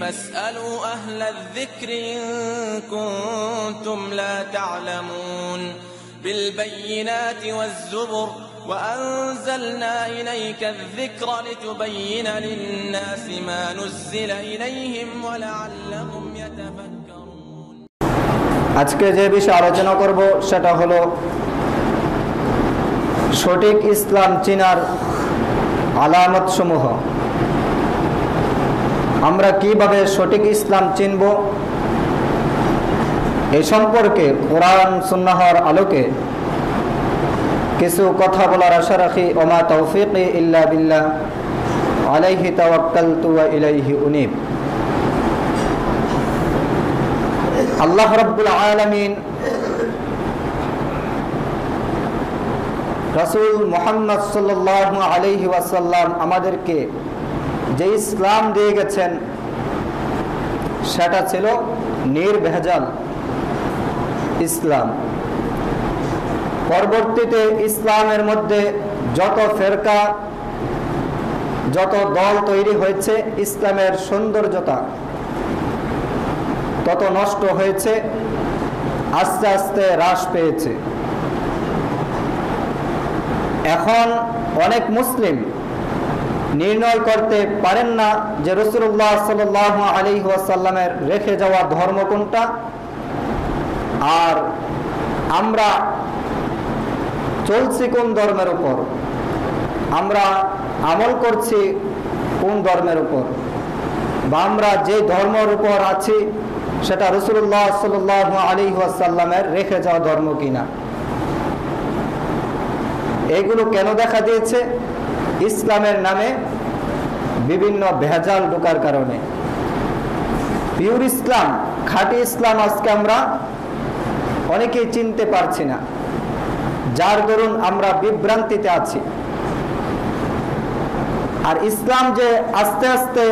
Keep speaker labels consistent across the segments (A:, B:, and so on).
A: فاسألوا أهل الذكر إن كنتم لا تعلمون بالبينات والزبر وأنزلنا إليك الذكر لتبين للناس ما نزل إليهم ولعلهم يتفكرون
B: আজকে যে বিষয়ে আলোচনা করব সেটা হলো সঠিক ইসলাম চিনার আলামত সমূহ আমরা কীভাবে সঠিক ইসলাম চিনব? এ সম্পর্কে কোরআন, সুন্নাহর আলোকে কিছু কথা বলার আশা রাখি। ওমা তৌফিক ইল্লা বিল্লাহ। আলাইহি তাওয়াক্কালতু ওয়া ইলাইহি উনিব। আল্লাহ রব্বুল আলমিন রসুল মোহাম্মদ সাল্লাহ আলহি ওয়াসাল্লাম আমাদেরকে যে ইসলাম দিয়ে গেছেন, সেটা ছিল নির্ভেজাল ইসলাম। পরবর্তীতে ইসলামের মধ্যে যত ফেরকা, যত দল তৈরি হয়েছে, ইসলামের সৌন্দর্যতা তত নষ্ট হয়েছে, আস্তে আস্তে হ্রাস পেয়েছে। এখন অনেক মুসলিম নির্ণয় করতে পারেন না যে রসুল্লাহ সাল আলী ওয়াসাল্লামের রেখে যাওয়া ধর্ম কোনটা? আর আমরা চলছি কোন ধর্মের উপর? আমরা আমল করছি কোন ধর্মের উপর? বা আমরা যে ধর্মের উপর আছি, সেটা রসুল্লাহ সাল আলী ওয়াসাল্লামের রেখে যাওয়া ধর্ম কিনা? এগুলো কেন দেখা দিয়েছে? ইসলামের নামে বিভিন্ন ভেজাল ঢোকার কারণে। পিওর ইসলাম, খাঁটি ইসলাম আজকে আমরা অনেকেই চিনতে পারছি না। যার দরুন আমরা বিভ্রান্তিতে আছি। আর ইসলাম যে আস্তে আস্তে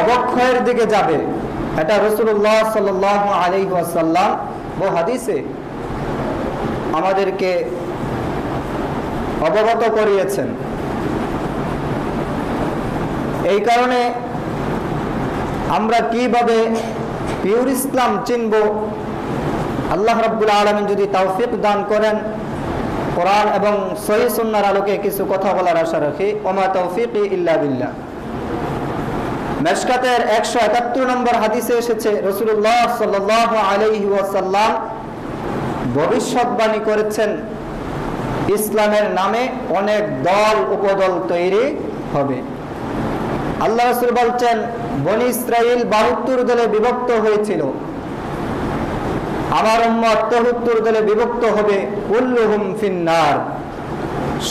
B: অবক্ষয়ের দিকে যাবে, এটা রসুল্লাহ সাল আলী ওয়াসাল্লাম ও হাদিসে আমাদেরকে অবগত করিয়েছেন। এই কারণে আমরা কীভাবে পিউর ইসলাম চিনব, আল্লাহ রব্বুল আলমিন যদি তৌফিক দান করেন, কোরআন এবং সহি সুন্নার আলোকে কিছু কথা বলার আশা রাখি, ওমা তৌফিক ইল্লা মেশকাতের একশো একাত্তর নম্বর হাদিসে এসেছে রসুল্লাহ সাল আলহি ওয়াসাল্লাম ভবিষ্যৎবাণী করেছেন, ইসলামের নামে অনেক দল, উপদল তৈরি হবে। আল্লাহ রসুল বলছেন, বনি ইসরাইল বাহাত্তর দলে বিভক্ত হয়েছিল। আমার উম্মত তেহত্তর দলে বিভক্ত হবে উল্লুহুম ফিন্নার।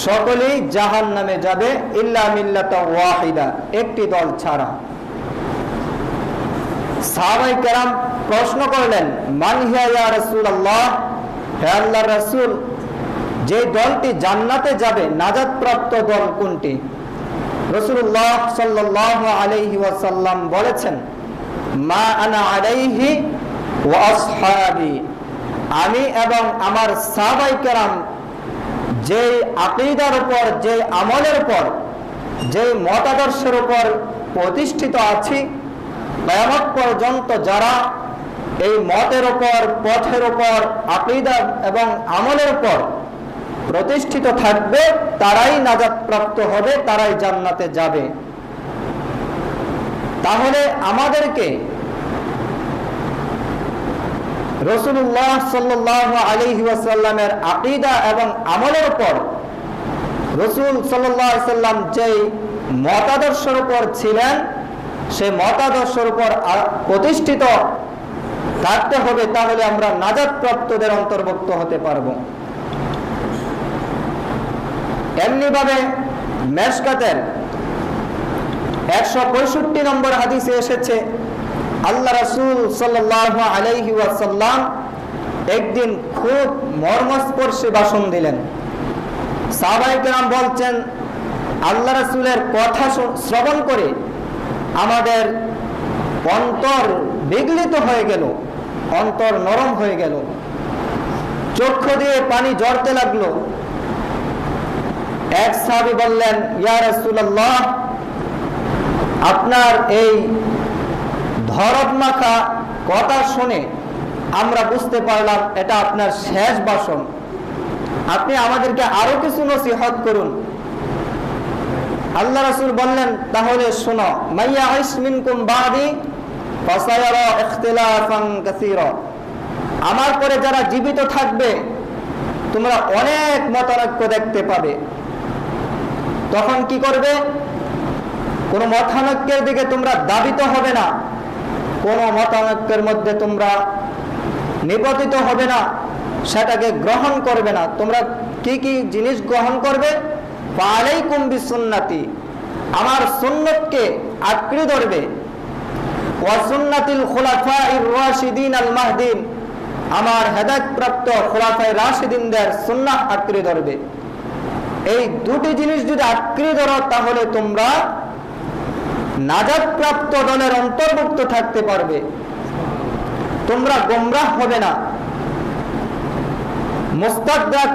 B: সকলেই জাহান নামে যাবে, ইল্লা মিল্লাতা ওয়াহিদা, একটি দল ছাড়া। সাহাবাই কেরাম প্রশ্ন করলেন মানহিয়া ইয়া রাসূল আল্লাহ রাসূল, যে দলটি জান্নাতে যাবে নাজাত প্রাপ্ত দল কোনটি? রসুল্লাহ সাল্লাহ আলাইহি ওয়াসাল্লাম বলেছেন, মা আনা আলাইহি ওয়াসহাবি আমি এবং আমার সাহাবাই কেরাম যে আকিদার উপর যে আমলের উপর যে মতাদর্শের উপর প্রতিষ্ঠিত আছি, কেয়ামত পর্যন্ত যারা এই মতের ওপর পথের উপর আকিদা এবং আমলের উপর প্রতিষ্ঠিত থাকবে, তারাই নাজাত প্রাপ্ত হবে, তারাই জান্নাতে যাবে। তাহলে আমাদেরকে রসুল্লাহ সাল্লাহ আলহি ওয়াসাল্লামের আকিদা এবং আমলের উপর রসুল সাল্লাম যেই মতাদর্শের উপর ছিলেন, সে মতাদর্শের উপর প্রতিষ্ঠিত থাকতে হবে, তাহলে আমরা নাজাত প্রাপ্তদের অন্তর্ভুক্ত হতে পারব। এমনিভাবে মেশকাতের একশো পঁয়ষট্টি নম্বর হাদিসে এসেছে, আল্লাহ রাসুল সাল্লাহ আলাইহি ওয়াসাল্লাম একদিন খুব মর্মস্পর্শী ভাষণ দিলেন। সাহবাইকেরাম বলছেন, আল্লাহ রাসুলের কথা শ্রবণ করে আমাদের অন্তর বিগলিত হয়ে গেল, অন্তর নরম হয়ে গেল। চক্ষু দিয়ে পানি জড়তে লাগল। এক সাহাবি বললেন, ইয়া রাসূলুল্লাহ, আপনার এই ধরব মাখা কথা শুনে আমরা বুঝতে পারলাম এটা আপনার শেষ বাসন। আপনি আমাদেরকে আরও কিছু নসিহত করুন। আল্লাহ রাসূল বললেন, তাহলে শোনো, মাইয়া আইস মিনকুম বাদি আমার পরে যারা জীবিত থাকবে, তোমরা অনেক মতানৈক্য দেখতে পাবে। তখন কি করবে? কোন মতানৈক্যের দিকে তোমরা দাবিত হবে না। কোন মতানৈক্যের মধ্যে তোমরা নিপতিত হবে না। সেটাকে গ্রহণ করবে না। তোমরা কি কি জিনিস গ্রহণ করবে? আলাইকুম বিসুন্নাতি। আমার সুন্নতকে আঁকড়ে ধরবে। ওয়াসুন্নাতিল খুলাফাইর রাশিদিন আল মাহদিন। আমার হেদায়েত প্রাপ্ত খোলাফাই রাশিদিনদের সুন্নাহ আঁকড়ে ধরবে। এই দুটি জিনিস যদি আঁকড়ে ধরো, তাহলে তোমরা নাজাদ প্রাপ্ত দলের অন্তর্ভুক্ত থাকতে পারবে। তোমরা গোমরাহ হবে না। মুস্তাদাক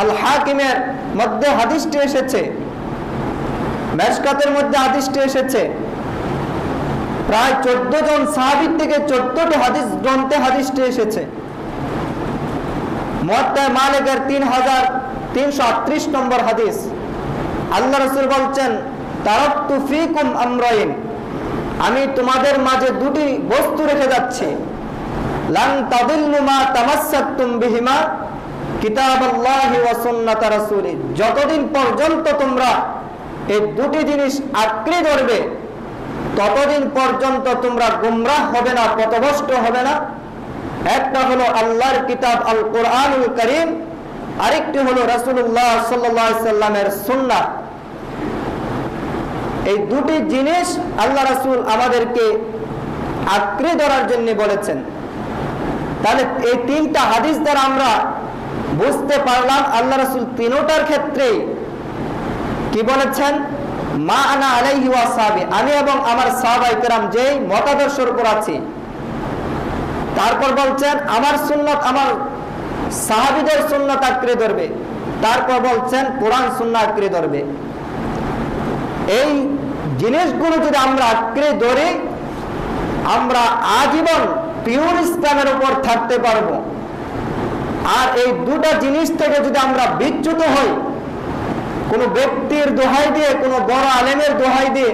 B: আল হাকিমের মধ্যে হাদিসটি এসেছে। মেশকাতের মধ্যে হাদিসটি এসেছে। প্রায় চোদ্দ জন সাহাবির থেকে চোদ্দটি হাদিস গ্রন্থে হাদিসটি এসেছে। মালিকের তিন হাজার তিনশো আটত্রিশ নম্বর হাদিস। আল্লাহ রসুল বলছেন, তারক্তু ফিকুম আমরাইন। আমি তোমাদের মাঝে দুটি বস্তু রেখে যাচ্ছি। লান তাদিল্লু মা তামাসসাকতুম বিহিমা কিতাবাল্লাহি ওয়া সুন্নাত রাসূলি। যতদিন পর্যন্ত তোমরা এই দুটি জিনিস আঁকড়ে ধরবে ততদিন পর্যন্ত তোমরা গুমরাহ হবে না, পথভ্রষ্ট হবে না। একটা হলো আল্লাহর কিতাব আল কোরআনুল করিম, আরেকটি হলো সাল্লাল্লাহু সাল্লামের সুন্নাহ। এই দুটি জিনিস আল্লাহ রাসুল আমাদেরকে আঁকড়ে ধরার জন্য বলেছেন। তাহলে এই তিনটা হাদিস দ্বারা আমরা বুঝতে পারলাম আল্লাহ রাসুল তিনোটার ক্ষেত্রে কি বলেছেন? মা আনা আলাইহি ওয়াসাবি আমি এবং আমার সাহাবাই কেরাম যেই মতাদর্শের উপর আছি। তারপর বলছেন, আমার সুন্নত আমার সাহাবিদের সুন্নত আঁকড়ে ধরবে। তারপর বলছেন, কোরআন সুন্না আঁকড়ে ধরবে। এই জিনিসগুলো যদি আমরা আঁকড়ে ধরি, আমরা আজীবন পিওর ইসলামের উপর থাকতে পারব। আর এই দুটা জিনিস থেকে যদি আমরা বিচ্যুত হই কোনো ব্যক্তির দোহাই দিয়ে, কোনো বড় আলেমের দোহাই দিয়ে,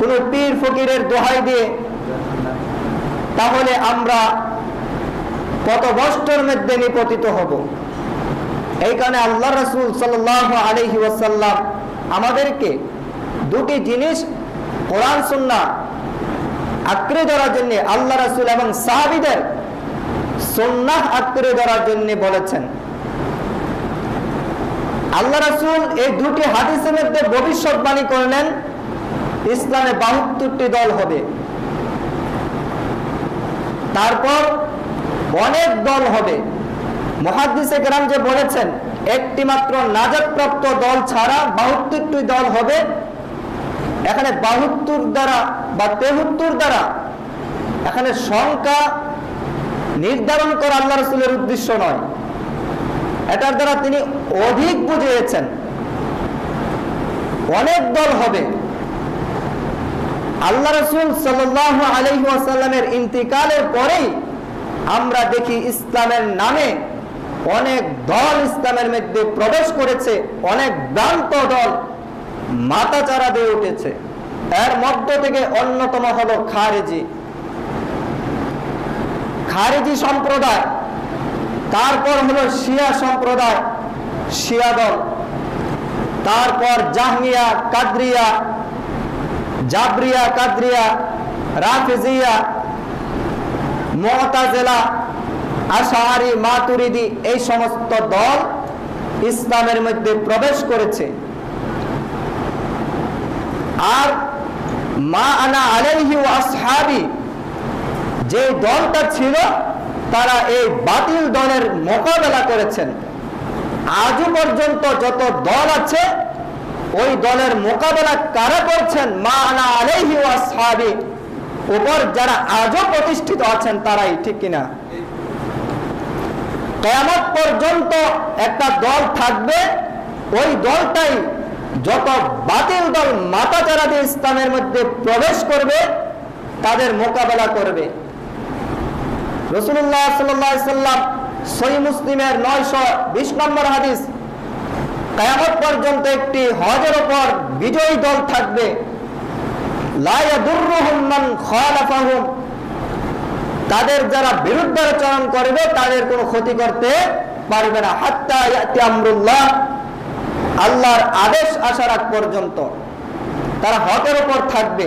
B: কোনো পীর ফকিরের দোহাই দিয়ে, তাহলে আমরা কত বস্ত্রের মধ্যে নিপতিত হব। এই কারণে আল্লাহ রসুল সাল্লাহ আলহি ওয়াসাল্লাম আমাদেরকে দুটি জিনিস, কোরআন সুন্না আঁকড়ে ধরার জন্য আল্লাহ রসুল এবং সাহাবিদের সন্ন্যাহ আঁকড়ে ধরার জন্য বলেছেন। আল্লাহ রসুল এই দুটি হাদিসের মধ্যে ভবিষ্যৎবাণী করলেন, ইসলামে বাহাত্তরটি দল হবে। তারপর অনেক দল হবে। মহাদিসে গ্রাম যে বলেছেন একটি মাত্র নাজাদপ্রাপ্ত দল ছাড়া বাহাত্তরটি দল হবে। এখানে বাহাত্তর দ্বারা বা তেহত্তর দ্বারা এখানে সংখ্যা নির্ধারণ করা আল্লাহ রসুলের উদ্দেশ্য নয়। এটার দ্বারা তিনি অধিক বুঝিয়েছেন। অনেক দল হবে। আল্লাহ রসুল সাল্লাহ ইন্তিকালের পরেই আমরা দেখি ইসলামের নামে অনেক দল ইসলামের মধ্যে প্রবেশ করেছে, অনেক ভ্রান্ত দল মাতাচারা দিয়ে উঠেছে। এর মধ্য থেকে অন্যতম হলো খারেজি। খারেজি সম্প্রদায় তারপর হলো শিয়া সম্প্রদায়, শিয়া দল। তারপর জাহমিয়া, কাদ্রিয়া, জাবরিয়া, কাদরিয়া, রাফিজিয়া মহতাজেলা আশাহারি মাতুরিদি এই সমস্ত দল ইসলামের মধ্যে প্রবেশ করেছে। আর মা আনা আলাইহি আসহাবি যে দলটা ছিল তারা এই বাতিল দলের মোকাবেলা করেছেন। আজও পর্যন্ত যত দল আছে, ওই দলের মোকাবেলা কারা করছেন? মা আনা আলাইহি আসহাবি। উপর যারা আজও প্রতিষ্ঠিত আছেন, তারাই ঠিক কিনা? কেয়ামত পর্যন্ত একটা দল থাকবে, ওই দলটাই যত বাতিল দল মাতাচারা দিয়ে ইসলামের মধ্যে প্রবেশ করবে, তাদের মোকাবেলা করবে। রসুল্লাহ সাল্লাম সই মুসলিমের নয়শো বিশ নম্বর হাদিস, কায়ামত পর্যন্ত একটি হজের ওপর বিজয়ী দল থাকবে। তাদের যারা বিরুদ্ধে বিরুদ্ধাচরণ করবে, তাদের কোনো ক্ষতি করতে পারবে না। হাত্তা আমরুল্লাহ, আল্লাহর আদেশ আসার আগ পর্যন্ত তারা হকের ওপর থাকবে।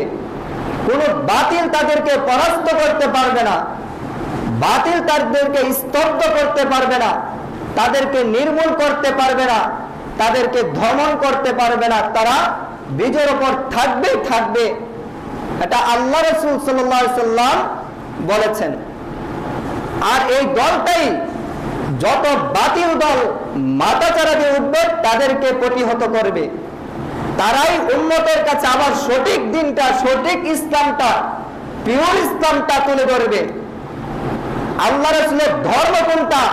B: কোনো বাতিল তাদেরকে পরাস্ত করতে পারবে না। বাতিল তাদেরকে স্তব্ধ করতে পারবে না, তাদেরকে নির্মূল করতে পারবে না, তাদেরকে ধমন করতে পারবে না, তারা বীজের ওপর থাকবে থাকবে। এটা আল্লাহ রসুল সাল্লাম বলেছেন। আর এই দলটাই যত বাতিল দল মাতাচারা দিয়ে উঠবে, তাদেরকে প্রতিহত করবে। তারাই উন্নতের কাছে আবার সঠিক দিনটা, সঠিক ইসলামটা পিওর ইসলামটা তুলে ধরবে। আল্লাহ রসুলের ধর্ম কোনটা?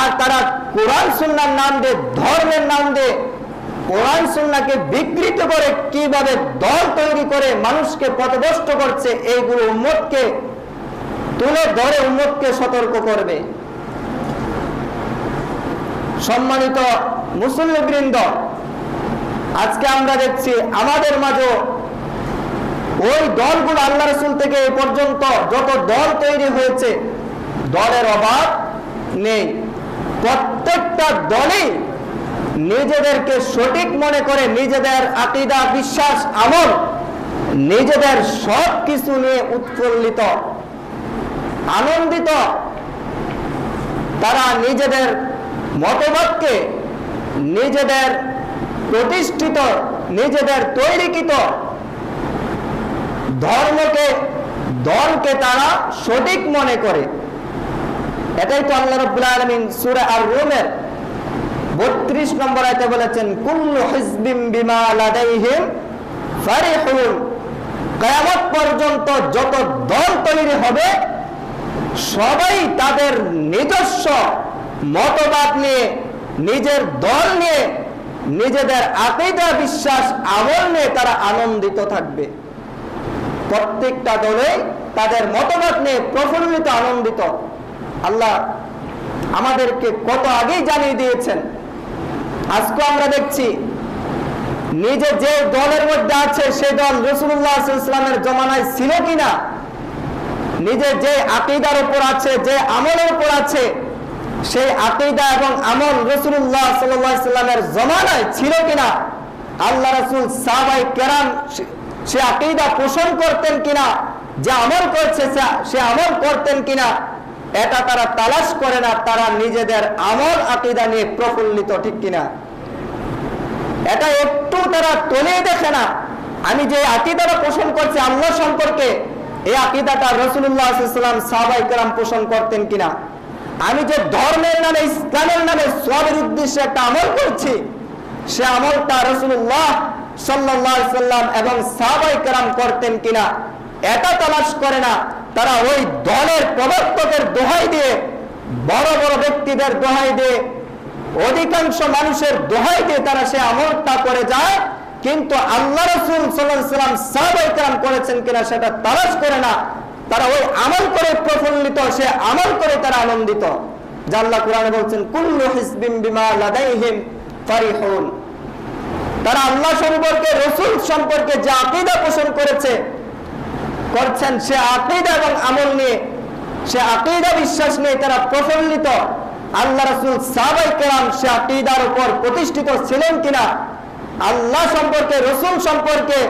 B: আর তারা কোরআন সুন্নার নাম দিয়ে, ধর্মের নাম দিয়ে কোরআন সুন্নাকে বিকৃত করে কীভাবে দল তৈরি করে মানুষকে পথভ্রষ্ট করছে, এইগুলো উম্মতকে তুলে ধরে উম্মতকে সতর্ক করবে। সম্মানিত মুসল্লিবৃন্দ আজকে আমরা দেখছি আমাদের মাঝে ওই দলগুলো আল্লাহ রসুল থেকে এ পর্যন্ত যত দল তৈরি হয়েছে দলের অভাব নেই। প্রত্যেকটা দলই নিজেদেরকে সঠিক মনে করে নিজেদের আকিদা, বিশ্বাস, আমল নিজেদের সব কিছু নিয়ে উৎফুল্লিত, আনন্দিত। তারা নিজেদের মতবাদকে নিজেদের প্রতিষ্ঠিত, নিজেদের তৈরিকৃত ধর্মকে, দলকে তারা সঠিক মনে করে। এটাই তো আল্লাহ রব্বুল আলমিন সুরা আর রোমের বত্রিশ নম্বর আয়তে বলেছেন, কুল্লু হিজবিম বিমা লাদাইহিম ফারিহুন। কিয়ামত পর্যন্ত যত দল তৈরি হবে, সবাই তাদের নিজস্ব মতবাদ নিয়ে, নিজের দল নিয়ে, নিজেদের আকিদা, বিশ্বাস, আমল নিয়ে তারা আনন্দিত থাকবে। প্রত্যেকটা দলে তাদের মতবাদ নিয়ে প্রফুল্লিত, আনন্দিত। আল্লাহ আমাদেরকে কত আগেই জানিয়ে দিয়েছেন। আজকে আমরা দেখছি, নিজে যে দলের মধ্যে আছে, সে দল রসুল্লাহ ইসলামের জমানায় ছিল কিনা, নিজে যে আকিদার উপর আছে, যে আমলের উপর আছে, সেই আকিদা এবং আমল রসুল্লাহ সাল্লামের জমানায় ছিল কিনা, আল্লাহ রসুল সাহাবাই কেরাম সে আকিদা পোষণ করতেন কিনা, যে আমল করছে সে আমল করতেন কিনা এটা তারা তালাশ করে না, তারা নিজেদের আমল আকিদা নিয়ে প্রফুল্লিত, ঠিক কিনা? এটা একটু তারা তলে দেখে না। আমি যে আকিদাটা পোষণ করছি আল্লাহ সম্পর্কে, এই আকিদাটা রসুল্লাহাম সাহাবাই কেরাম পোষণ করতেন কিনা? আমি যে ধর্মের নামে, ইসলামের নামে সবের উদ্দেশ্যে একটা আমল করছি, সে আমলটা রসুল্লাহ সাল্লাম এবং সাহাবাই কেরাম করতেন কিনা? এটা তালাশ করে না। তারা ওই দলের প্রবর্তকের দোহাই দিয়ে, বড় বড় ব্যক্তিদের দোহাই দিয়ে, অধিকাংশ মানুষের দোহাই দিয়ে তারা সে আমলটা করে যায়, কিন্তু আল্লাহ রসুল সাল্লাম সাহাবাইকার করেছেন কিনা সেটা তালাশ করে না। তারা ওই আমল করে প্রফুল্লিত, সে আমল করে তারা আনন্দিত। জাল্লা কোরআন বলছেন, কুল্লু হিসবিম বিমা লাদাইহিম ফারিহুন। তারা আল্লাহ সম্পর্কে, রসুল সম্পর্কে যে আকিদা পোষণ করেছে করছেন সে আকিদা এবং আমল নিয়ে, সে আকিদা বিশ্বাস নিয়ে তারা প্রফুল্লিত। আল্লাহ রসুল সাহাবাই কেরাম সে আকিদার উপর প্রতিষ্ঠিত ছিলেন কিনা, আল্লাহ সম্পর্কে, রসুল সম্পর্কে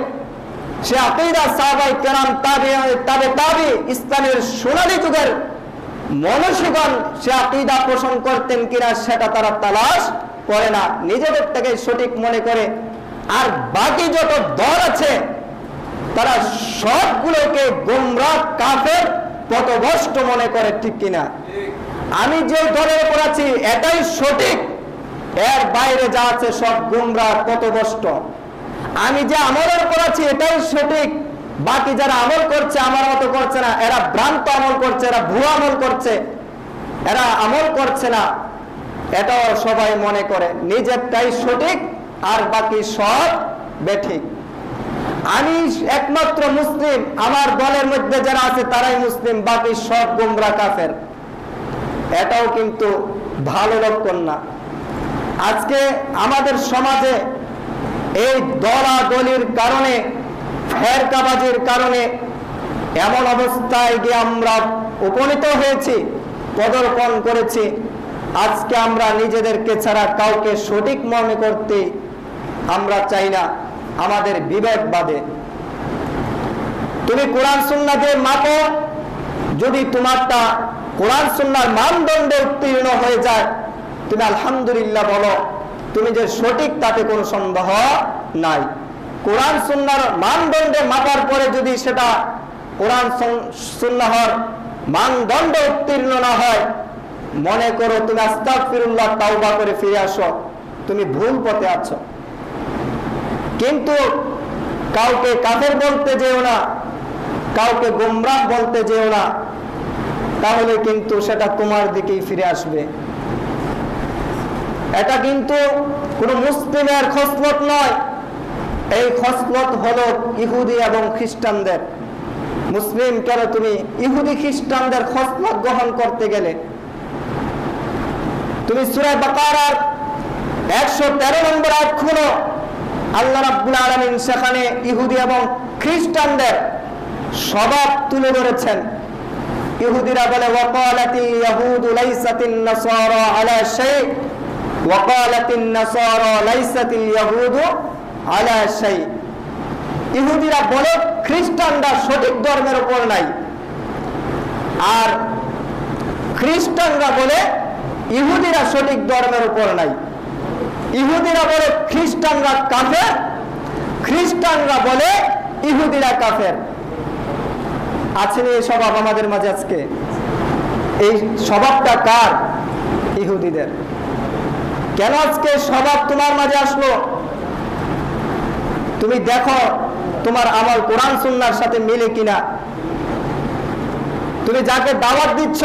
B: সে আকিদা সাহাবাই কেরাম তাবে তাবে তাবে ইসলামের সোনালী যুগের মনুষ্যগণ সে আকিদা পোষণ করতেন কিনা সেটা তারা তালাশ করে না। নিজেদের থেকে সঠিক মনে করে। আর বাকি যত দল আছে, তারা সবগুলোকে গোমরা কাফের পথভ্রষ্ট মনে করে, ঠিক কিনা? আমি যে দলের উপর আছি, এটাই সঠিক। এর বাইরে যা আছে সব গুমরা পথভ্রষ্ট। আমি যে আমলের উপর আছি, এটাই সঠিক। বাকি যারা আমল করছে, আমার মতো করছে না। এরা ভ্রান্ত আমল করছে, এরা ভুয়া আমল করছে। এরা আমল করছে না। এটাও সবাই মনে করে। নিজেরটাই সঠিক, আর বাকি সব বেঠিক। আমি একমাত্র মুসলিম, আমার দলের মধ্যে যারা আছে তারাই মুসলিম, বাকি সব গোমরা কাফের। এটাও কিন্তু ভালো লক্ষণ না। আজকে আমাদের সমাজে এই দলা দলাদলির কারণে, ফেরকাবাজির কারণে এমন অবস্থায় গিয়ে আমরা উপনীত হয়েছি পদর্পণ করেছি। আজকে আমরা নিজেদেরকে ছাড়া কাউকে সঠিক মনে করতে আমরা চাই না। আমাদের বিবেক বাদে। তুমি কোরআন সুন্না দিয়ে মাপো, যদি তোমারটা কোরআন সুন্নার মানদণ্ডে উত্তীর্ণ হয়ে যায়, তুমি আলহামদুলিল্লাহ বলো, তুমি যে সঠিক তাতে কোনো সন্দেহ নাই। কোরআন সুন্নার মানদণ্ডে মাপার পরে যদি সেটা কোরআন সুন্নাহর মানদণ্ডে উত্তীর্ণ না হয়, মনে করো তুমি আস্তাক ফিরুল্লাহ তাওবা করে ফিরে আসো, তুমি ভুল পথে আছো। কিন্তু কাউকে কাফের বলতে যেও না, কাউকে গোমরাহ বলতে যেও না, তাহলে কিন্তু সেটা তোমার দিকেই ফিরে আসবে। এটা কিন্তু কোনো মুসলিমের খসলত নয়। এই খসলত হলো ইহুদি এবং খ্রিস্টানদের। মুসলিম কেন তুমি? ইহুদি খ্রিস্টানদের খসলত গ্রহণ করতে গেলে। তুমি সুরায় বাকারার একশো তেরো নম্বর আট খুলো। আল্লাহ রাব্বুল আলমিন সেখানে ইহুদি এবং খ্রিস্টানদের স্বভাব তুলে ধরেছেন। ইহুদিরা বলে, ওয়াকালাতি ইয়াহুদু লাইসাতিন নাসারা আলা শাই। ওয়াকালাতিন নাসারা লাইসাতিল ইয়াহুদু আলা শাই। ইহুদিরা বলে, খ্রিস্টানরা সঠিক ধর্মের উপর নাই। আর খ্রিস্টানরা বলে, ইহুদিরা সঠিক ধর্মের উপর নাই। ইহুদিরা বলে খ্রিস্টানরা কাফের, খ্রিস্টানরা বলে ইহুদিরা কাফের। আছেন এই স্বভাব আমাদের মাঝে আজকে। এই স্বভাবটা কার? ইহুদিদের। কেন আজকে স্বভাব তোমার মাঝে আসলো? তুমি দেখো তোমার আমল কোরআন, সুন্নার সাথে মিলে কিনা। তুমি যাকে দাওয়াত দিচ্ছ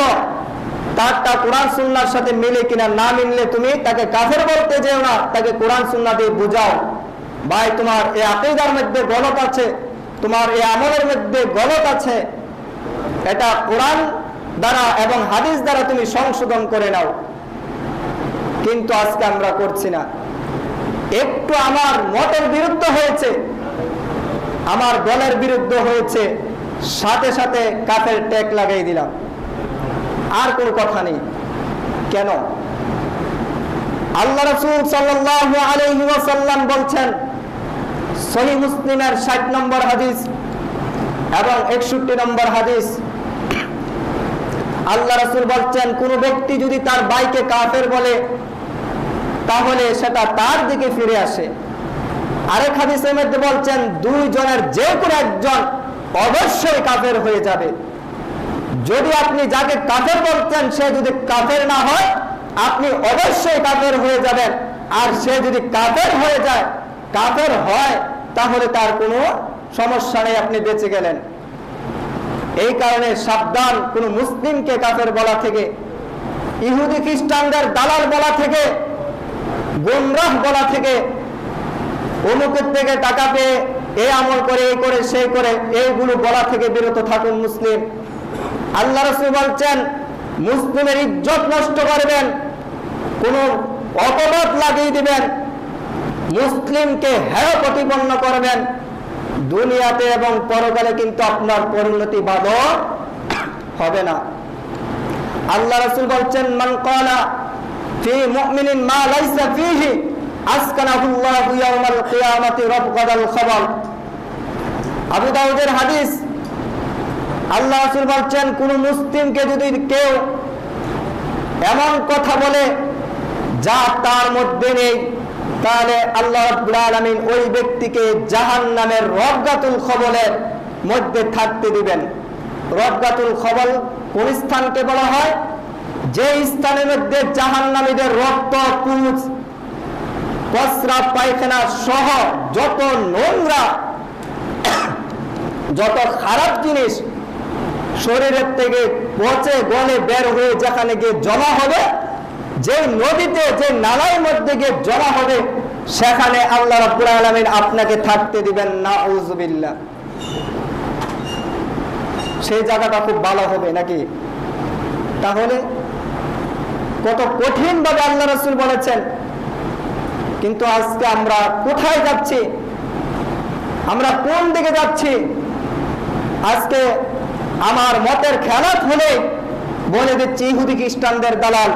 B: তারটা কোরআন সুন্নার সাথে মিলে কিনা না মিললে তুমি তাকে কাফের বলতে যেও না, তাকে কোরআন সুন্না দিয়ে বুঝাও। ভাই, তোমার এই আকিদার মধ্যে গলত আছে, তোমার এই আমলের মধ্যে গলত আছে। এটা কোরআন দ্বারা এবং হাদিস দ্বারা তুমি সংশোধন করে নাও। কিন্তু আজকে আমরা করছি না। একটু আমার মতের বিরুদ্ধে হয়েছে, আমার দলের বিরুদ্ধে হয়েছে, সাথে সাথে কাফের ট্যাগ লাগাই দিলাম। আর কোনো কথা নেই। কেন? আল্লাহ রসুল আলাইহি বলছেন সহি মুসলিমের ষাট নম্বর হাদিস এবং একষট্টি নম্বর হাদিস, আল্লাহ রসুল বলছেন, কোন ব্যক্তি যদি তার বাইকে কাফের বলে, তাহলে সেটা তার দিকে ফিরে আসে। আরেক হাদিসের মধ্যে বলছেন দুই জনের যে কোনো একজন অবশ্যই কাফের হয়ে যাবে। যদি আপনি যাকে কাফের বলছেন সে যদি কাফের না হয়, আপনি অবশ্যই কাফের হয়ে যাবেন। আর সে যদি কাফের হয়ে যায়, কাফের হয়, তাহলে তার কোনো সমস্যা নেই, আপনি বেঁচে গেলেন। এই কারণে সাবধান কোন মুসলিমকে কাফের বলা থেকে, ইহুদি খ্রিস্টানদের দালাল বলা থেকে, গোমরাহ বলা থেকে, অমুকের থেকে টাকা পেয়ে এই আমল করে, এই করে, সেই করে, এইগুলো বলা থেকে বিরত থাকুন মুসলিম। আল্লাহ রসুল বলছেন, মুসলিমের ইজ্জত নষ্ট করবেন, কোন অপবাদ লাগিয়ে দিবেন, মুসলিমকে হেয় প্রতিপন্ন করবেন। দুনিয়াতে এবং পরকালে কিন্তু আপনার পরিণতি ভালো হবে না। আল্লাহ রসুল বলছেন, মান কলা ফি মুমিনিন মা লাইসা ফিহি আসকানাহুল্লাহু ইয়াউমাল কিয়ামাতি রাবগাদাল খাবাল আবু দাউদের হাদিস আল্লাহ রাসূল বলছেন, কোন মুসলিমকে যদি কেউ এমন কথা বলে যা তার মধ্যে নেই, তাহলে আল্লাহ রাব্বুল আলামিন ওই ব্যক্তিকে জাহান্নামের রবগাতুল খবলের মধ্যে থাকতে দিবেন। রবগাতুল খবল কোন স্থানকে বলা হয়? যে স্থানের মধ্যে জাহান্নামীদের রক্ত পুঁজ প্রস্রাব পায়খানা সহ যত নোংরা, যত খারাপ জিনিস শরীরের থেকে পচে গলে বের হয়ে যেখানে গিয়ে জমা হবে যে নদীতে যে নালার মধ্যে গিয়ে জমা হবে, সেখানে আল্লাহ রাব্বুল আলামিন আপনাকে থাকতে দিবেন না উজুবিল্লাহ সেই জায়গাটা খুব ভালো হবে নাকি? তাহলে কত কঠিন ভাবে আল্লাহ রসুল বলেছেন, কিন্তু আজকে আমরা কোথায় যাচ্ছি? আমরা কোন দিকে যাচ্ছি? আজকে আমার মতের খেলাত হলে বলে দিচ্ছি ইহুদি খ্রিস্টানদের দালাল।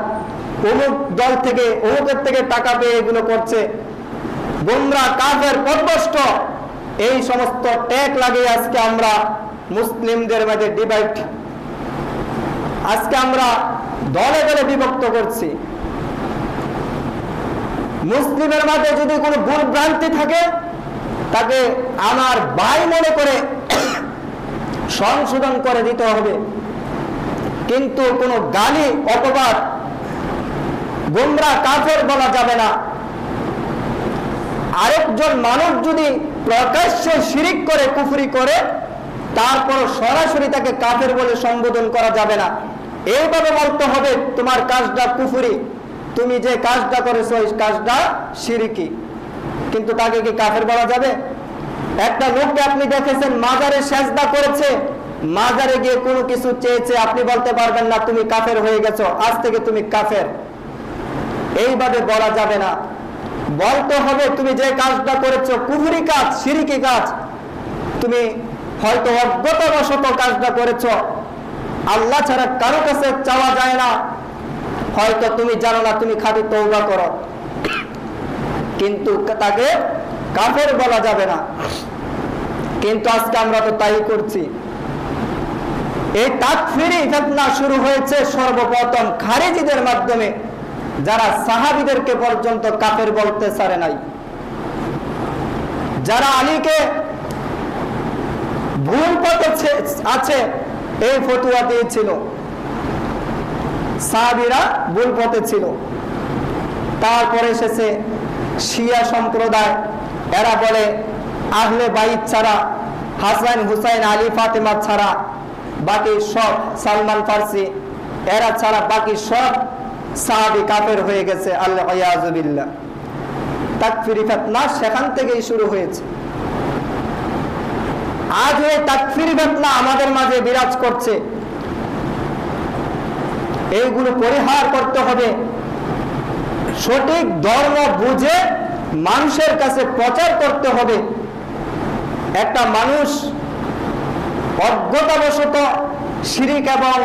B: অমুক দল থেকে, অমুকের থেকে টাকা পেয়ে এগুলো করছে। গোমরা, কাফের পদভষ্ট এই সমস্ত ট্যাগ লাগিয়ে আজকে আমরা মুসলিমদের মাঝে ডিভাইড আজকে আমরা দলে দলে বিভক্ত করছি। মুসলিমের মাঝে যদি কোনো ভুল ভ্রান্তি থাকে, তাকে আমার ভাই মনে করে সংশোধন করে দিতে হবে। কিন্তু কোনো গালি, অপবাদ, গোমরা, কাফের বলা যাবে না। আরেকজন মানুষ যদি প্রকাশ্যে শিরিক করে, কুফরি করে তারপর সরাসরি তাকে কাফের বলে সম্বোধন করা যাবে না। এইভাবে বলতে হবে, তোমার কাজটা কুফুরি। তুমি যে কাজটা করেছ ওই কাজটা শিরিকি। কিন্তু তাকে কি কাফের বলা যাবে? একটা লোককে আপনি দেখেছেন, মাজারে সেজদা করেছে। মাজারে গিয়ে কোনো কিছু চেয়েছে, আপনি বলতে পারবেন না, তুমি কাফের হয়ে গেছো, আজ থেকে তুমি কাফের। এইভাবে বলা যাবে না। বলতে হবে, তুমি যে কাজটা করেছ, কুফুরি কাজ, সিরিকি কাজ, তুমি হয়তো অজ্ঞতাবশত কাজটা করেছ। আল্লাহ ছাড়া কারও কাছে চাওয়া যায় না। হয়তো তুমি জানো না, তুমি খালি তৌবা করো। কিন্তু তাকে কাফের বলা যাবে না। কিন্তু আজকে আমরা তো তাই করছি। এই তাকফিরি ফেতনা শুরু হয়েছে সর্বপ্রথম খারেজিদের মাধ্যমে, যারা সাহাবিদেরকে পর্যন্ত কাপের বলতে সারে নাই। যারা আলীকে ভুল পথে আছে, এই ফতুয়া দিয়েছিল। সাহাবিরা ভুল পথে ছিল। তারপরে এসেছে শিয়া সম্প্রদায়। এরা বলে আহলে বাইত ছাড়া, হাসান, হুসাইন, আলী, ফাতেমা ছাড়া বাকি সব সালমান ফার্সি, এরা ছাড়া বাকি সব সাহাবি কাফের হয়ে গেছে আল্লাহ ইয়াজুবিল্লাহ তাকফিরি ফেতনা সেখান থেকেই শুরু হয়েছে। আজ এই তাকফির বেতনা আমাদের মাঝে বিরাজ করছে। এইগুলো পরিহার করতে হবে। সঠিক ধর্ম বুঝে মানুষের কাছে প্রচার করতে হবে। একটা মানুষ অজ্ঞতাবশত শিরিক এবং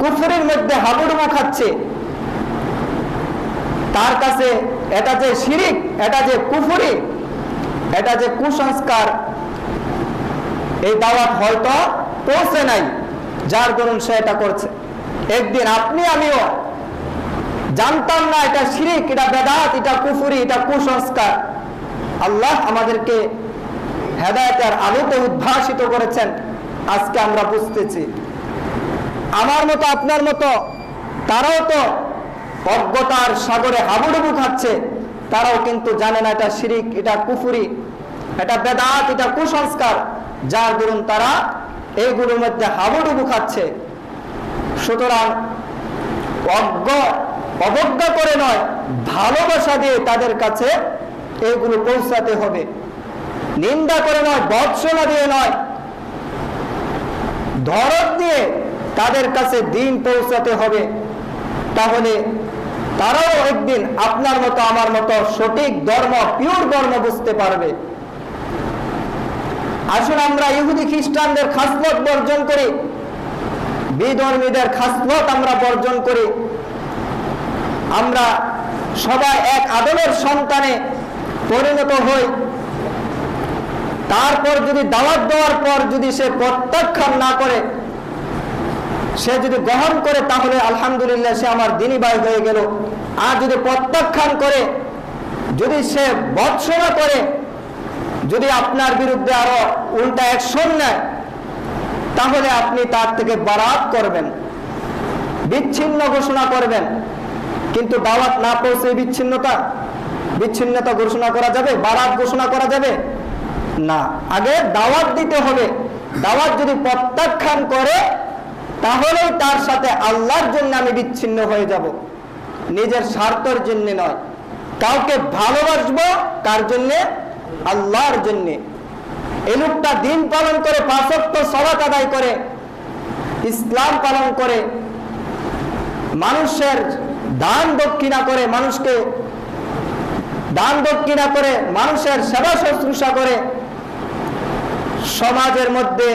B: কুফুরির মধ্যে হাবুডুবু খাচ্ছে। তার কাছে এটা যে শিরিক, এটা যে কুফুরি, এটা যে কুসংস্কার, এই দাওয়াত হয়তো পৌঁছে নাই, যার দরুন সে এটা করছে। একদিন আপনি আমিও জানতাম না এটা শিরিক, এটা বেদাত, এটা কুফুরি, এটা কুসংস্কার। আল্লাহ আমাদেরকে হেদায়তের আলোতে উদ্ভাসিত করেছেন, আজকে আমরা বুঝতেছি। আমার মতো, আপনার মতো, তারাও তো অজ্ঞতার সাগরে হাবুডুবু খাচ্ছে, তারাও কিন্তু জানে না এটা শিরিক, এটা কুফুরি, এটা বেদাত, এটা কুসংস্কার, যার দরুন তারা এইগুলোর মধ্যে হাবুডুবু খাচ্ছে। সুতরাং অজ্ঞ, অবজ্ঞা করে নয়, ভালোবাসা দিয়ে তাদের কাছে এইগুলো পৌঁছাতে হবে। নিন্দা করে নয়, বৎসনা দিয়ে নয়। ধরত দিয়ে তাদের কাছে দিন পৌঁছাতে হবে। তাহলে তারাও একদিন আপনার মতো, আমার মতো সঠিক ধর্ম পিওর ধর্ম বুঝতে পারবে। আসুন আমরা ইহুদি খ্রিস্টানদের খাসলত বর্জন করি। বিধর্মীদের খাসলত আমরা বর্জন করি। আমরা সবাই এক আদলের সন্তানে পরিণত হই। তারপর যদি দাওয়াত দেওয়ার পর যদি সে প্রত্যাখ্যান না করে, সে যদি গ্রহণ করে, তাহলে আলহামদুলিল্লাহ সে আমার দিনী ভাই হয়ে গেল। আর যদি প্রত্যাখ্যান করে, যদি সে বৎসনা করে, যদি আপনার বিরুদ্ধে আরও উল্টা অ্যাকশন নেয়, তাহলে আপনি তার থেকে বারাত করবেন, বিচ্ছিন্ন ঘোষণা করবেন। কিন্তু দাওয়াত না পৌঁছে বিচ্ছিন্নতা বিচ্ছিন্নতা ঘোষণা করা যাবে, বারাত ঘোষণা করা যাবে। না। আগে দাওয়াত দিতে হবে। দাওয়াত যদি প্রত্যাখ্যান করে, তাহলেই তার সাথে আল্লাহর জন্য আমি বিচ্ছিন্ন হয়ে যাব। নিজের স্বার্থের জন্য নয়। কাউকে ভালোবাসবো কার জন্যে? আল্লাহর জন্যে। এই লোকটা দিন পালন করে পাঁচত্ব সবাক আদায় করে, ইসলাম পালন করে, মানুষের দান দক্ষিণা করে, মানুষকে দান দক্ষিণা করে, মানুষের সেবা শুশ্রূষা করে সমাজের মধ্যে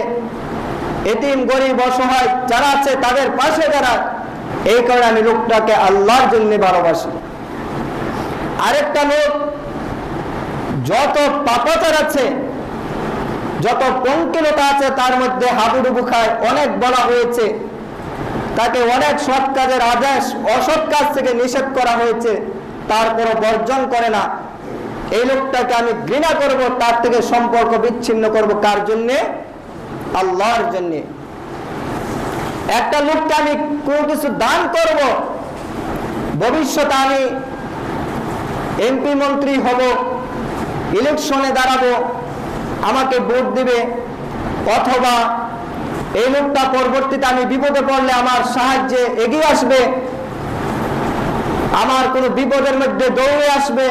B: এতিম, গরিব, অসহায় যারা আছে, তাদের পাশে দাঁড়ায়। এই কারণে আমি লোকটাকে আল্লাহর জন্য ভালোবাসি। আরেকটা লোক, যত পাপাচার আছে, যত পঙ্কিলতা আছে, তার মধ্যে হাবুডুবু খায়। অনেক বলা হয়েছে, তাকে অনেক সৎ কাজের আদেশ, অসৎ কাজ থেকে নিষেধ করা হয়েছে। তারপরও বর্জন করে না। এই লোকটাকে আমি ঘৃণা করব, তার থেকে সম্পর্ক বিচ্ছিন্ন করব কার জন্যে? আল্লাহর জন্যে। একটা লোককে আমি কোনো কিছু দান করব, ভবিষ্যতে আমি এমপি মন্ত্রী হব, ইলেকশনে দাঁড়াবো, আমাকে ভোট দিবে, অথবা এই লোকটা পরবর্তীতে আমি বিপদে পড়লে আমার সাহায্যে এগিয়ে আসবে, আমার কোনো বিপদের মধ্যে দৌড়ে আসবে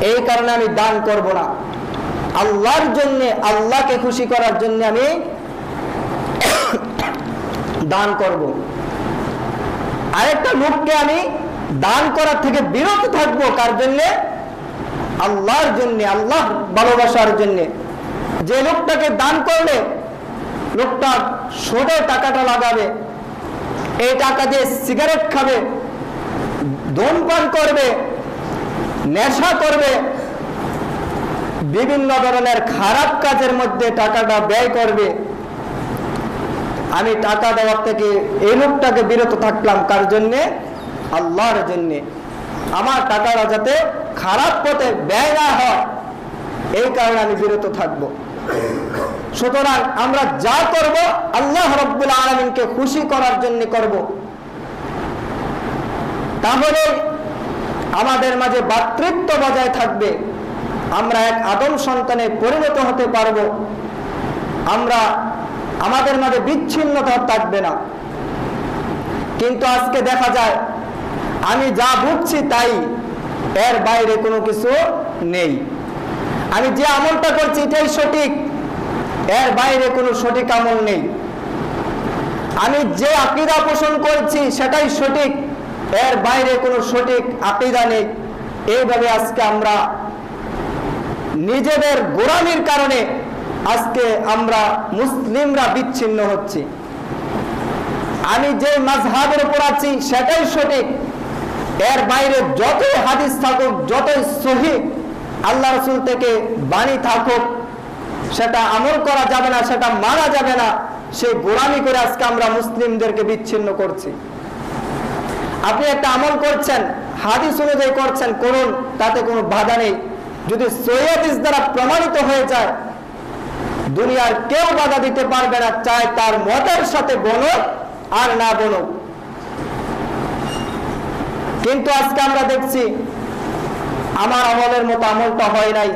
B: এই কারণে আমি দান করব না। আল্লাহর জন্য, আল্লাহকে খুশি করার জন্য আমি দান করব। আরেকটা লোককে আমি দান করার থেকে বিরত থাকব কার জন্য? আল্লাহর জন্য, আল্লাহ ভালোবাসার জন্য। যে লোকটাকে দান করলে লোকটা সোজা টাকাটা লাগাবে, এই টাকা দিয়ে সিগারেট খাবে ধূমপান করবে নেশা করবে। বিভিন্ন ধরনের খারাপ কাজের মধ্যে টাকাটা ব্যয় করবে। আমি টাকা দেওয়ার থেকে এই লোকটাকে বিরত থাকলাম। কার জন্যে? আল্লাহর জন্যে। আমার টাকাটা যাতে খারাপ পথে ব্যয় না হয়, এই কারণে আমি বিরত থাকব। সুতরাং আমরা যা করব, আল্লাহ রব্বুল আলমিনকে খুশি করার জন্য করব। তাহলে আমাদের মাঝে ভাতৃত্ব বজায় থাকবে। আমরা এক আদম সন্তানে পরিণত হতে পারব। আমরা আমাদের মাঝে বিচ্ছিন্নতা থাকবে না। কিন্তু আজকে দেখা যায়, আমি যা বুঝছি তাই, এর বাইরে কোনো কিছু নেই। আমি যে আমলটা করছি এটাই সঠিক, এর বাইরে কোনো সঠিক আমল নেই। আমি যে আকিদা পোষণ করছি সেটাই সঠিক এর বাইরে কোনো সঠিক আকিদা নেই। এইভাবে আজকে আমরা নিজেদের গোড়ামির কারণে আজকে আমরা মুসলিমরা বিচ্ছিন্ন হচ্ছি। আমি যে মাঝহাবের উপর আছি, সেটাই সঠিক। এর বাইরে যতই হাদিস থাকুক, যতই সহি আল্লাহ রসুল থেকে বাণী থাকুক, সেটা আমল করা যাবে না, সেটা মানা যাবে না, সেই গোলামি করে আজকে আমরা মুসলিমদেরকে বিচ্ছিন্ন করছি। আপনি একটা আমল করছেন, হাদিস অনুযায়ী করছেন, করুন, তাতে কোনো বাধা নেই। যদি সৈয়াদিস দ্বারা প্রমাণিত হয়ে যায়, দুনিয়ার কেউ বাধা দিতে পারবে না চায় তার মতের সাথে বনুক আর না বনুক। কিন্তু আজকে আমরা দেখছি, আমার আমলের মতো আমলটা হয় নাই,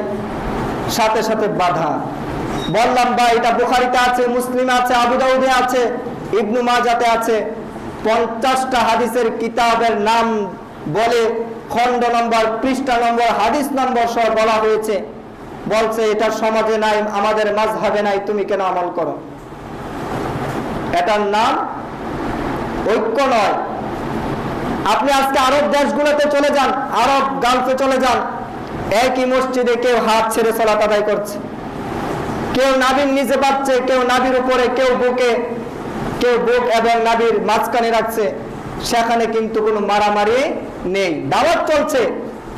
B: সাথে সাথে বাধা। বললাম বা এটা বুখারিতে আছে, মুসলিম আছে আবুদাউদে আছে, ইবনু মাজাতে আছে। পঞ্চাশটা হাদিসের কিতাবের নাম বলে খণ্ড নম্বর, পৃষ্ঠা নম্বর, হাদিস নম্বর সহ বলা হয়েছে। বলছে, এটা সমাজে নাই, আমাদের মাঝহাবে নাই, তুমি কেন আমল করো? এটার নাম ঐক্য নয়। আপনি আজকে আরব দেশগুলোতে চলে যান, আরব গালফে চলে যান, একই মসজিদে কেউ হাত ছেড়ে আদায় করছে। কেউ নাবির নিচে পাচ্ছে কেউ নাবির উপরে, কেউ বুকে কেউ বুক এবং নাবির মাঝখানে রাখছে, সেখানে কিন্তু কোনো মারামারি নেই। দাওয়াত চলছে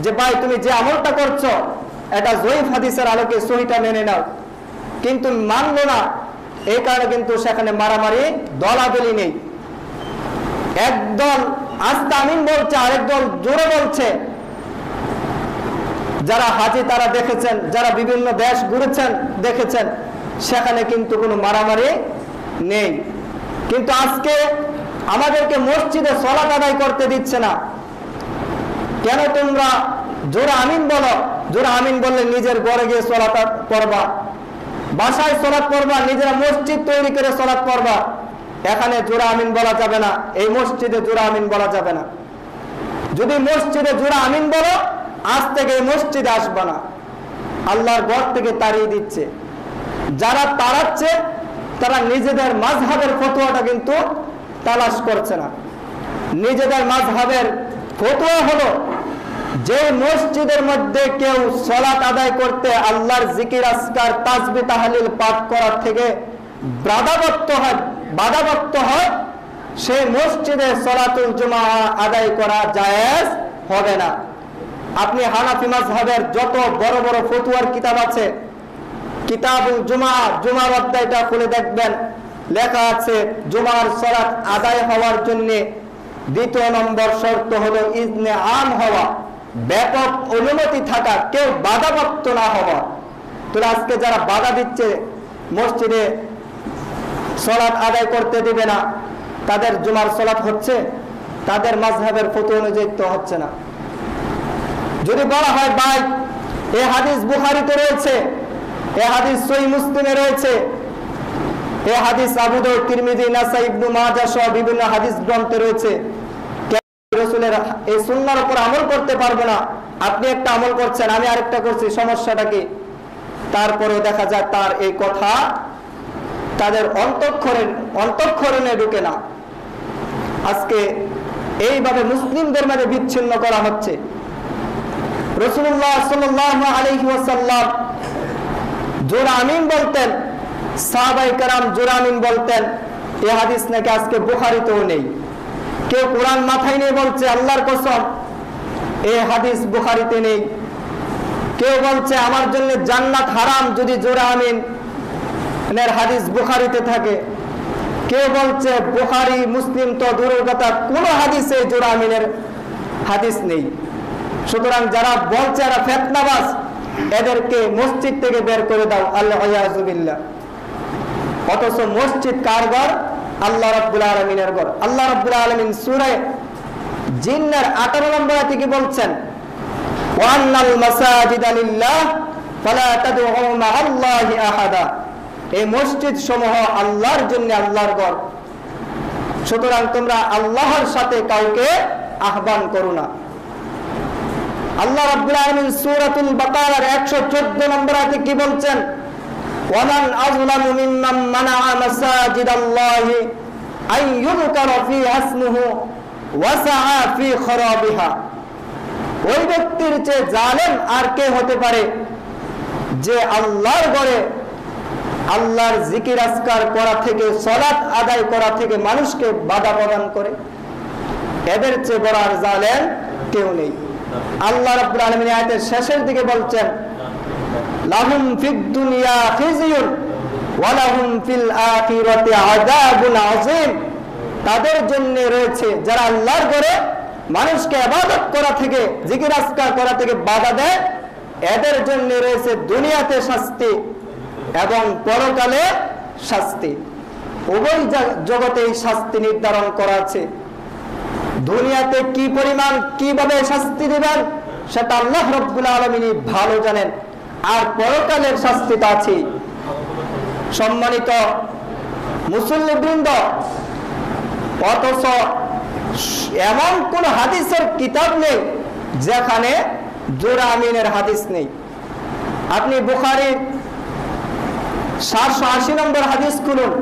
B: যে, ভাই, তুমি যে আমলটা করছ, এটা জয়ীফ হাদিসের আলোকে সহিটা মেনে নাও। কিন্তু মানলো না, এই কারণে কিন্তু সেখানে মারামারি, দলাদলি নেই। একদল আস্তে আমিন বলছে, আরেক দল জোরে বলছে। যারা হাজি, তারা দেখেছেন, যারা বিভিন্ন দেশ ঘুরেছেন, দেখেছেন, সেখানে কিন্তু কোনো মারামারি নেই। কিন্তু আজকে আমাদেরকে মসজিদে সলাত আদায় করতে দিচ্ছে না। কেন তোমরা জোরা আমিন বলো? জোরা আমিন বললে নিজের ঘরে গিয়ে সলাত পড়বা। বাসায় সলাৎ পড়বা, নিজেরা মসজিদ তৈরি করে সলাৎ পড়বা। এখানে জোরা আমিন বলা যাবে না, এই মসজিদে জোরা আমিন বলা যাবে না। যদি মসজিদে জোরা আমিন বলো, আজ থেকে এই মসজিদে আসবা না। আল্লাহর ঘর থেকে তাড়িয়ে দিচ্ছে। যারা তাড়াচ্ছে তারা নিজেদের মাঝহাবের ফতোয়াটা কিন্তু তালাশ করছে না। নিজেদের মাঝহাবের ফতোয়া হলো যে মসজিদের মধ্যে কেউ সলাত আদায় করতে আল্লাহর জিকির আসকার তাজবি, তাহালিল পাঠ করার থেকে বাধাবত্ত হয় বাধাবত্ত হয় সে মসজিদে সলাতুল জুমা আদায় করা জায়েজ হবে না। আপনি হানাফি মাযহাবের যত বড় বড় ফতুয়ার কিতাব আছে কিতাবুল জুমা জুমার অধ্যায়টা খুলে দেখবেন। লেখা আছে, জুমার সলাত আদায় হওয়ার জন্য দ্বিতীয় নম্বর শর্ত হলো ইজনে আম হওয়া। ব্যাপক অনুমতি থাকা, কেউ বাধাপ্রাপ্ত না হওয়া। তাহলে আজকে যারা বাধা দিচ্ছে, মসজিদে সলাৎ আদায় করতে দিবে না, তাদের জুমার সলাৎ হচ্ছে, তাদের মাঝহাবের ফটো অনুযায়ী তো হচ্ছে না। যদি বলা হয়, ভাই, এ হাদিস বুখারিতে রয়েছে এ হাদিস মুসলিমে রয়েছে। এ হাদিস তিরমিজি ইবনু মাজাহ সহ বিভিন্ন হাদিস গ্রন্থে রয়েছে। রসুলের এই সুন্নার উপর আমল করতে পারব না। আপনি একটা আমল করছেন, আমি আরেকটা করছি, সমস্যাটা কি? তারপরেও দেখা যায় তার এই কথা তাদের অন্তঃক্ষরে অন্তঃক্ষরণে ঢুকে না। আজকে এইভাবে মুসলিমদের মাঝে বিচ্ছিন্ন করা হচ্ছে। রসুল্লাহ সাল্লাহ আলহি জোরা আমিন বলতেন, সাহাবাই কারাম জোরা আমিন বলতেন, এ হাদিস নাকি আজকে বুখারিতেও নেই। কেউ কোরআন মাথায় নিয়ে বলছে, আল্লাহর কসম, এ হাদিস বুখারিতে নেই। কেউ বলছে, আমার জন্য জান্নাত হারাম যদি জোরা আমিন এর হাদিস বুখারিতে থাকে। কেউ বলছে, বুখারি, মুসলিম তো দূরের কথা, কোন হাদিসে জোরা আমিনের হাদিস নেই। সুতরাং যারা বলছে, এরা ফেতনাবাজ। এদেরকে মসজিদ থেকে বের করে দাও আল্লাহ অথচ মসজিদ কার ঘর? আল্লাহ রাব্বুল আলমিনের ঘর। আল্লাহ রাব্বুল আলমিন সুরে জিন্নার আঠারো নম্বর থেকে বলছেন? ওয়ান্নাল মাসাজিদ লিল্লাহ, ফালা তাদউ মা'আল্লাহি আহাদা। এই মসজিদ সমূহ আল্লাহর জন্য আল্লাহর ঘর। সুতরাং তোমরা আল্লাহর সাথে কাউকে আহ্বান করো না। আল্লাহ রাব্বুল আলামিন সূরাতুল বাকারার 114 নম্বর আয়াতে কি বলছেন? ওয়ামান আযলামু মিম্মান মানাআ মাসাজিদাল্লাহি আন ইউযকারা ফিহা ইসমুহু ওয়া সাআ ফি খরাবিহা। ওই ব্যক্তির চেয়ে জালেম আর কে হতে পারে? যে আল্লাহর ঘরে আল্লাহর জিকির আসকার করা থেকে, সলাৎ আদায় করা থেকে মানুষকে বাধা প্রদান করে। এদের চেয়ে বড় আর জালেম কেউ নেই। আল্লাহ রাব্বুল আলামিন আয়াতের শেষের দিকে বলছেন, লাহুম ফিদ দুনিয়া খিজিয়ুন ওয়া ফিল আখিরাতি আযাবুন আযীম। তাদের জন্য রয়েছে, যারা আল্লাহর ঘরে মানুষকে ইবাদত করা থেকে, জিকির আসকার করা থেকে বাধা দেয়, এদের জন্য রয়েছে দুনিয়াতে শাস্তি এবং পরকালে শাস্তি। উভয় জগতে এই শাস্তি নির্ধারণ করা আছে। দুনিয়াতে কি পরিমাণ, কীভাবে শাস্তি দিবেন, সেটা আল্লাহ রব্বুল আলমিনী ভালো জানেন। আর পরকালের শাস্তি তো আছে সম্মানিত মুসল্লিবৃন্দ, অথচ এমন কোন হাদিসের কিতাব নেই যেখানে জোরা আমিনের হাদিস নেই। আপনি বুখারির সাতশো আশি নম্বর হাদিস খুলুন।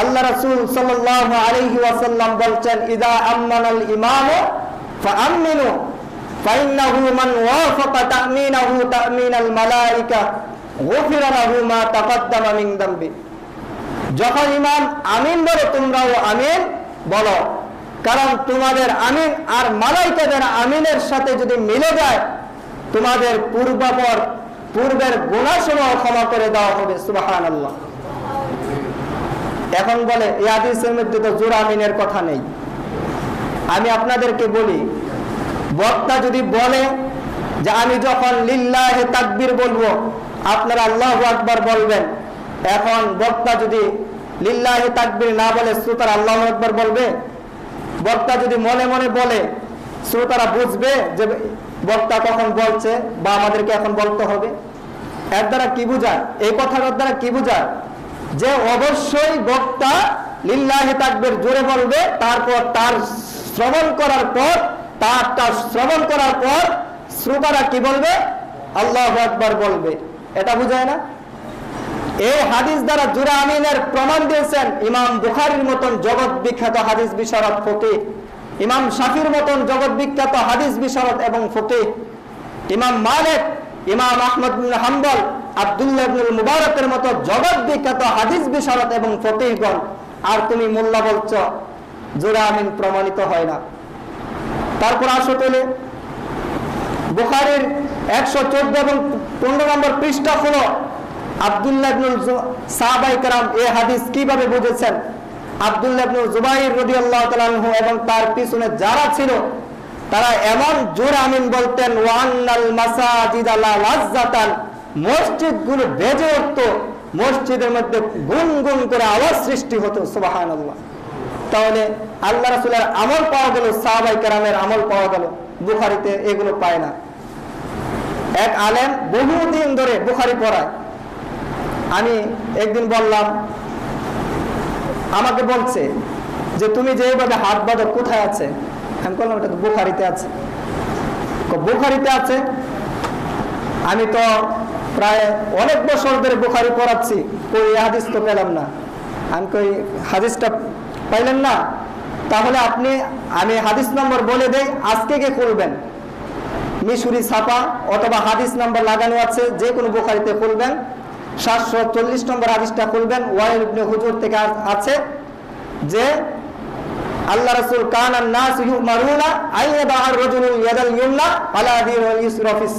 B: আল্লাহ রাসূল সাল্লাল্লাহু আলাইহি ওয়াসাল্লাম ইদা ইমামু ফাআমিনু ফাইন্নাহু মান ওয়াফাকা তামিনাহু তামিনাল গুফিরা লাহু মা মিন দামবি। যখন ইমাম আমিন বলে, তোমরাও আমিন বলো। কারণ তোমাদের আমিন আর মালাইকাদের আমিনের সাথে যদি মিলে যায়, তোমাদের পূর্বাপর, পূর্বের গুণাসমূহ ক্ষমা করে দেওয়া হবে, সুবহানাল্লাহ। এখন বলে এই হাদিসের মধ্যে তো জোড়া আমিনের কথা নেই। আমি আপনাদেরকে বলি, বক্তা যদি বলে যে, আমি যখন লিল্লাহে তাকবির বলব, আপনারা আল্লাহ আকবার বলবেন। এখন বক্তা যদি লিল্লাহে তাকবির না বলে, শ্রোতারা আল্লাহ আকবার বলবে? বক্তা যদি মনে মনে বলে, শ্রোতারা বুঝবে যে, বক্তা কখন বলছে বা আমাদেরকে এখন বলতে হবে? এর দ্বারা কি বুঝায়? এই কথাটার দ্বারা কি বুঝায়? যে অবশ্যই বক্তা লিল্লাহি তাকবীর জোরে বলবে, তারপর তার শ্রবণ করার পর তারটা শ্রবণ করার পর শ্রোতারা কি বলবে? আল্লাহ একবার বলবে। এটা বুঝায় না? এই হাদিস দ্বারা জুরা আমিনের প্রমাণ দিয়েছেন, ইমাম বুখারির মতন জগৎ বিখ্যাত হাদিস বিশারদ ফকিহ, ইমাম শাফির মতন জগৎ বিখ্যাত হাদিস বিশারদ এবং ফকিহ, ইমাম মালিক, ইমাম আহমদ হাম্বল আব্দুল্লাহ ইবনুল মুবারকের মতো জগৎ বিখ্যাত হাদিস বিশারদ এবং ফকিহগণ, আর তুমি মোল্লা বলছ, জোরা আমিন প্রমাণিত হয় না। তারপর আসো তোলে বুখারির একশো চোদ্দ এবং পনেরো নম্বর পৃষ্ঠা হলো আবদুল্লাহ ইবনুল সাহাবাই এই হাদিস কীভাবে বুঝেছেন? আবদুল্লাহ ইবনুল জুবাইর রাদিয়াল্লাহু তাআলা আনহু এবং তার পিছনে যারা ছিল, তারা এমন জোর আমিন বলতেন ওয়ান্নাল মাসাজিদ লা লাজ্জাতান। মসজিদগুলো বেজে উঠতো, মসজিদের মধ্যে গুন গুন করে আওয়াজ সৃষ্টি হতো, সুবহানাল্লাহ। তাহলে আল্লাহ রাসূলের আমল পাওয়া গেল, সাহাবাই কেরামের আমল পাওয়া গেল, বুখারিতে এগুলো পায় না। এক আলেম বহুদিন ধরে বুখারি পড়ায়। আমি একদিন বললাম, আমাকে বলছে যে, তুমি যেভাবে হাত বাঁধো, কোথায় আছে? আমি বললাম, এটা তো বুখারিতে আছে। বুখারিতে আছে? আমি তো প্রায় অনেক বছর ধরে বুখারি পড়াচ্ছি এই হাদিস তো পেলাম না। আমি কই, হাদিসটা পাইলেন না? তাহলে আপনি, আমি হাদিস নম্বর বলে দেই, আজকে কে খুলবেন? মিশুরি ছাপা অথবা হাদিস নাম্বার লাগানো আছে যে কোনো বুখারিতে খুলবেন। সাতশো চল্লিশ নম্বর হাদিসটা খুলবেন, ওয়াইল ইবনে হুজুর থেকে আছে যে, আল্লাহ রাসূল কানা নাস ইউমারুনা আইয়াবা আর রাজুলুল ইয়াদাল ইউমনা আলা দিনিল ইসরা ফিস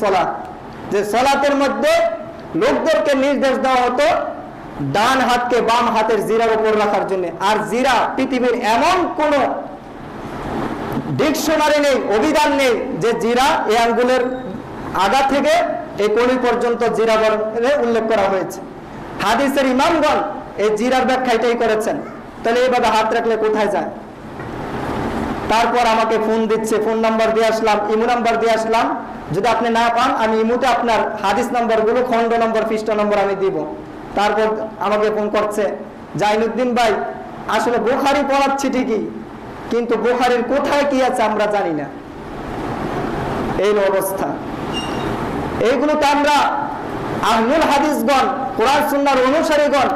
B: যে সালাতের মধ্যে লোকদেরকে নির্দেশ দেওয়া হতো ডান হাতকে বাম হাতের জিরার উপর রাখার জন্য। আর জিরা পৃথিবীর এমন কোন ডিকশনারি নেই, অভিধান নেই যে জিরা এই আঙ্গুলের আগা থেকে এই কড়ি পর্যন্ত জিরা বর্ণে উল্লেখ করা হয়েছে। হাদিসের ইমামগণ এই জিরার ব্যাখ্যা এটাই করেছেন। তাহলে এইভাবে হাত রাখলে কোথায় যায়? তারপর আমাকে ফোন দিচ্ছে, ফোন নাম্বার দিয়ে আসলাম, ইমো নাম্বার দিয়ে আসলাম। যদি আপনি না পান, আমি ইমুতে আপনার হাদিস নাম্বারগুলো, খণ্ড নম্বর, পৃষ্ঠ নম্বর আমি দিব। তারপর আমাকে ফোন করছে, জাইনুদ্দিন ভাই, আসলে বোখারি পড়াচ্ছি ঠিকই, কিন্তু বোখারির কোথায় কি আছে আমরা জানি না। এই অবস্থা। এইগুলোতে আমরা আহমুল হাদিসগণ, কোরআন সুন্নার অনুসারীগণ,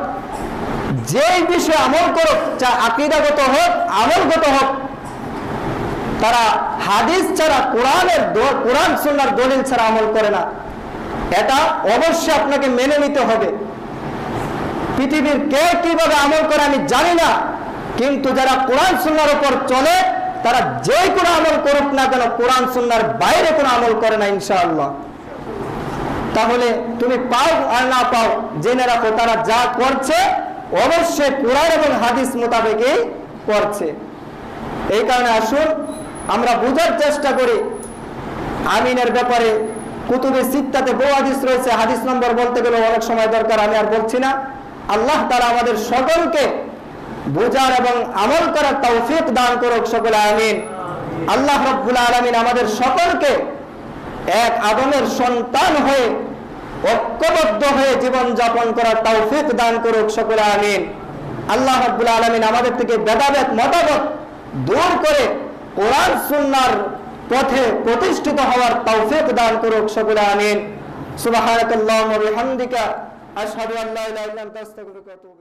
B: যেই বিষয়ে আমল করুক যা আকিদাগত হোক, আমলগত হোক তারা হাদিস ছাড়া কোরআনের কোরআন সুন্নার দলিল ছাড়া আমল করে না। এটা অবশ্যই আপনাকে মেনে নিতে হবে। পৃথিবীর কে কীভাবে আমল করে আমি জানি না, কিন্তু যারা কোরআন সুন্নার উপর চলে, তারা যে কোনো আমল করুক না কেন, কোরআন সুন্নার বাইরে কোনো আমল করে না, ইনশাআল্লাহ। তাহলে তুমি পাও আর না পাও, জেনে রাখো তারা যা করছে, অবশ্যই কোরআন এবং হাদিস মোতাবেকই করছে। এই কারণে আসুন আমরা বোঝার চেষ্টা করি। আমিনের ব্যাপারে কুতুবে সিত্তাতে বহু হাদিস রয়েছে। হাদিস নম্বর বলতে গেলে অনেক সময় দরকার, আমি আর বলছি না। আল্লাহ তারা আমাদের সকলকে বোঝার এবং আমল করার তৌফিক দান করুক সকলে, আমিন। আল্লাহ রব্বুল আলমিন আমাদের সকলকে এক আদমের সন্তান হয়ে, ঐক্যবদ্ধ হয়ে জীবন যাপন করার তৌফিক দান করুক সকলে, আমিন। আল্লাহ রব্বুল আলমিন আমাদের থেকে ভেদাভেদ, মতামত দূর করে কোরআন সুন্নার পথে প্রতিষ্ঠিত হওয়ার তৌফিক দান করুক সকলে, আমিন। ওয়া বিহামদিকা, আশহাদু আল্লা ইলাহা ইল্লা আনতা আস্তাগফিরুকা ওয়া আতুবু